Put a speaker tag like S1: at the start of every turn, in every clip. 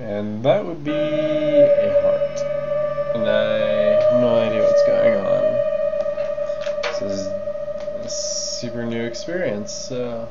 S1: And that would be a heart. And I have no idea what's going on. This is a super new experience, so.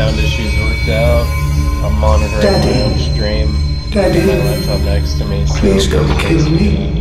S1: Sound issues worked out. I'm monitoring
S2: Daddy.
S1: my own stream.
S2: Daddy.
S1: My laptop next to me. So
S2: Please don't kill me.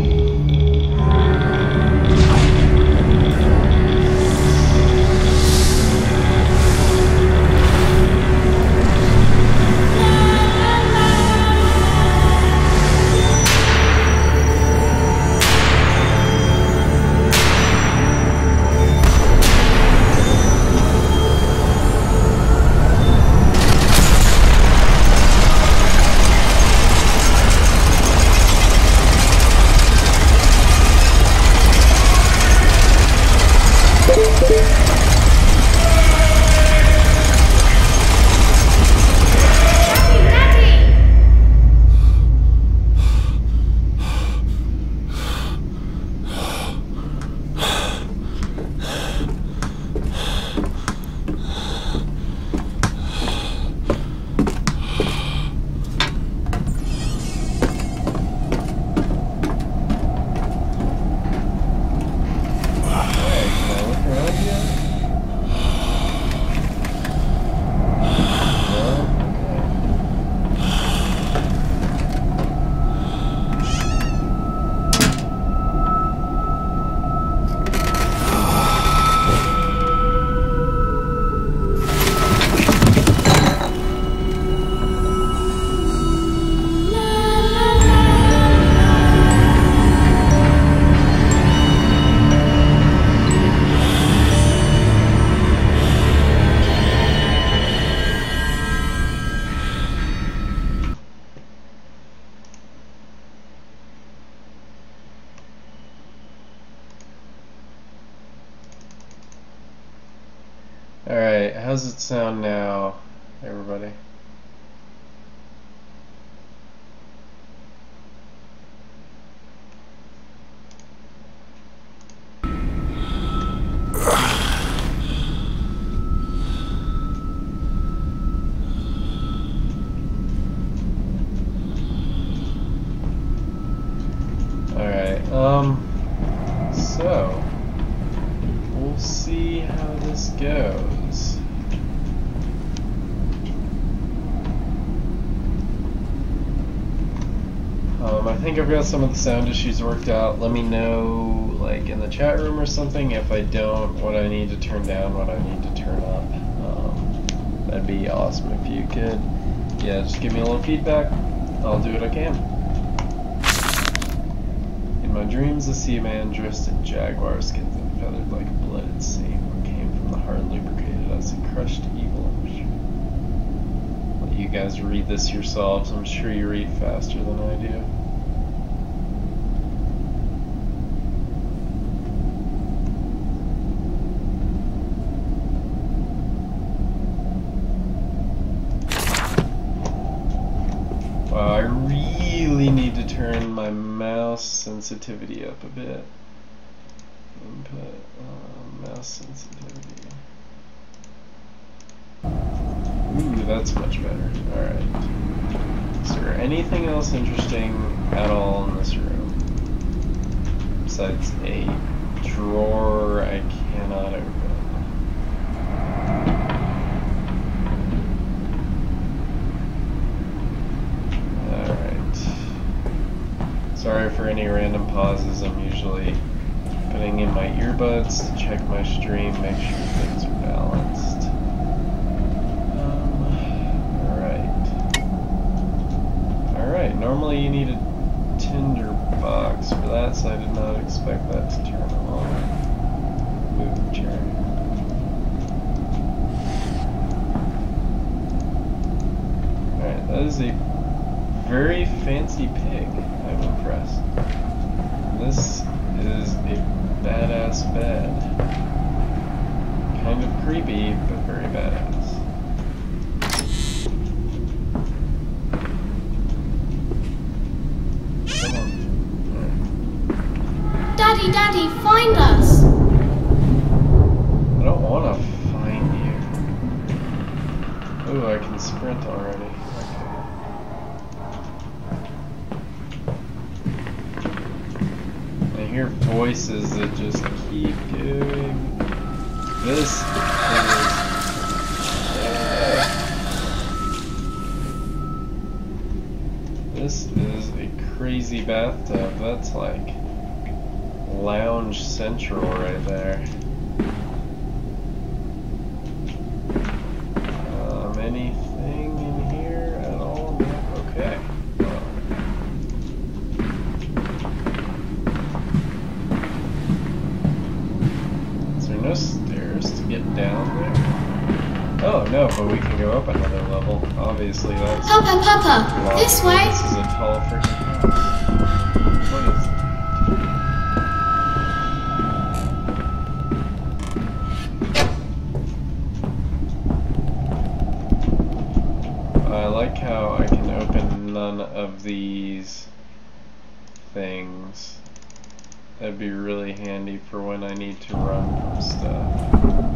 S1: Alright, how's it sound now, everybody? Alright, um, so, see how this goes. Um, I think I've got some of the sound issues worked out. Let me know, like, in the chat room or something, if I don't, what I need to turn down, what I need to turn up. Um, that'd be awesome if you could. Yeah, just give me a little feedback. I'll do what I can. In my dreams, I see a man dressed in jaguar skins and feathered like a blooded sea. What came from the heart lubricated us and crushed evil. Let you guys read this yourselves. I'm sure you read faster than I do. Wow, I really need to turn my mouse sensitivity up a bit. Input, uh, mouse sensitivity. Ooh, that's much better. Alright. Is there anything else interesting at all in this room? Besides a drawer I cannot open. Alright. Sorry for any random pauses. I'm usually putting in my earbuds to check my stream, make sure things are balanced. Um, alright. Alright, normally you need a tinder box for that, so I did not expect that to turn on. Move chair. Alright, that is a very fancy pig. I'm impressed. This is a badass bed. Kind of creepy, but very badass.
S2: Daddy, Daddy, find us!
S1: Voices that just keep doing. This is. This is a crazy bathtub. That's like lounge central right there. Obviously, that's.
S2: Papa, Papa, this way!
S1: This is a tall freaking house. What is I like how I can open none of these things. That'd be really handy for when I need to run from stuff.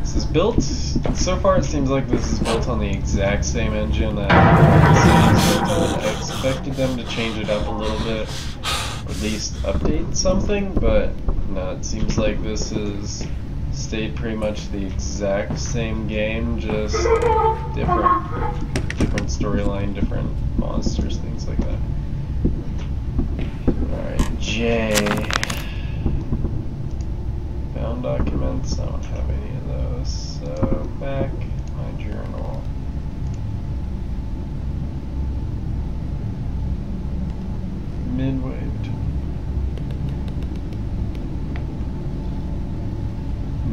S1: This is built, so far it seems like this is built on the exact same engine that. I expected them to change it up a little bit, at least update something, but no, it seems like this is stayed pretty much the exact same game, just different, different storyline, different monsters, things like that. Alright, J. Found documents, I don't have any of those. So, back, my journal. Midway between.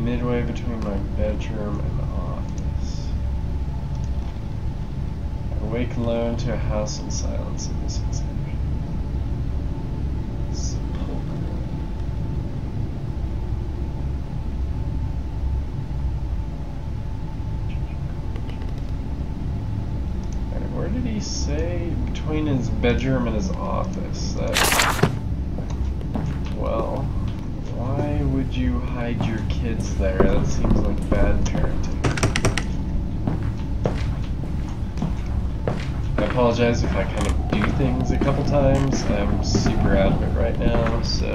S1: Midway between my bedroom and office. Alone to a house in silence of this. Sepulchre. Alright, where did he say between his bedroom and his office? That well, why would you hide your kids there? That seems like bad parenting. I apologize if I kind of do things a couple times. I'm super out of it right now, so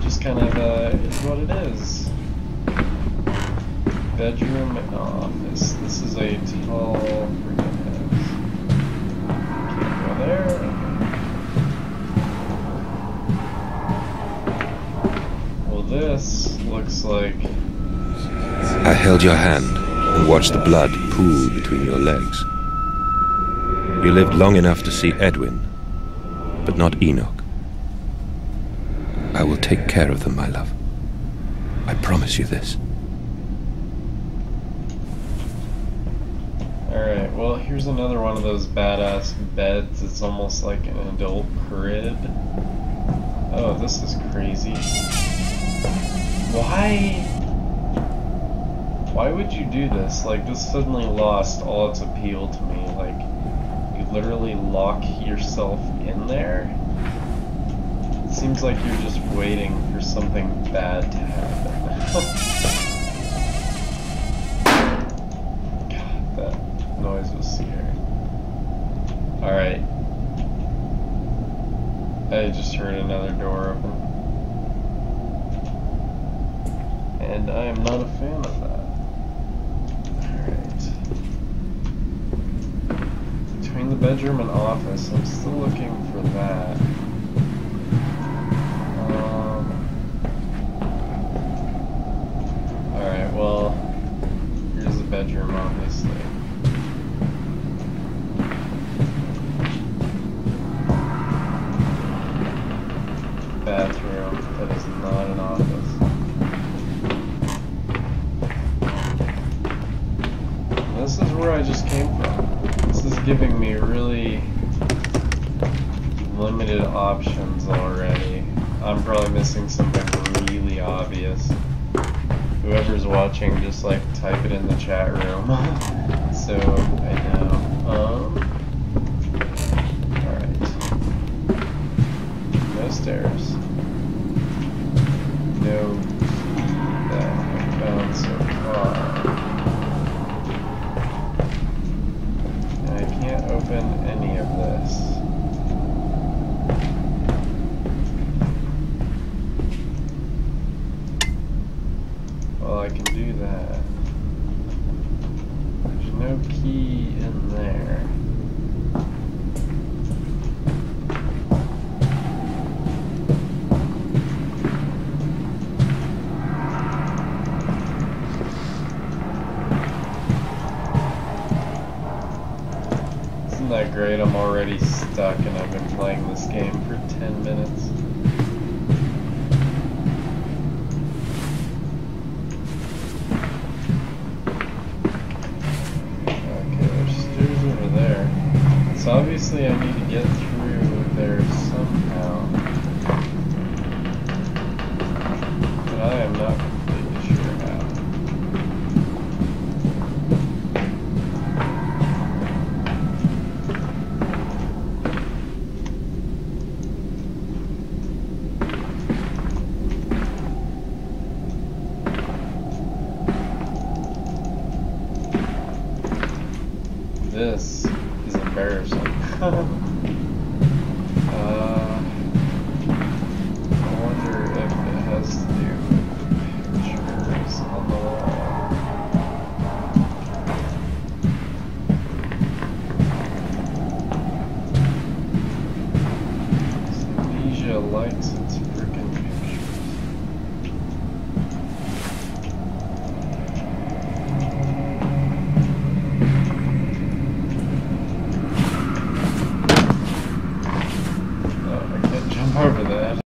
S1: just kind of uh, is what it is. Bedroom and office. This is a tall freaking house. Can't go there. Well, this looks like
S3: I held your hand and watched the blood pool between your legs. You lived long enough to see Edwin, but not Enoch. I will take care of them, my love. I promise you this.
S1: Alright, well, here's another one of those badass beds. It's almost like an adult crib. Oh, this is crazy. Why? Why would you do this? Like, this suddenly lost all its appeal to me. Like, literally lock yourself in there? It seems like you're just waiting for something bad to happen. God, that noise was scary. Alright. I just heard another door open. And I am not a fan of that. Between the bedroom and office, I'm still looking for that. Um, Alright, well, here's the bedroom, obviously. Giving me really limited options already. I'm probably missing something really obvious. Whoever's watching, just like type it in the chat room. so I know. Um, Alright. No stairs. No that I found so open any of this. Isn't that great? I'm already stuck and I've been playing this game for 10 minutes. Okay, there's stairs over there. So obviously I need to get through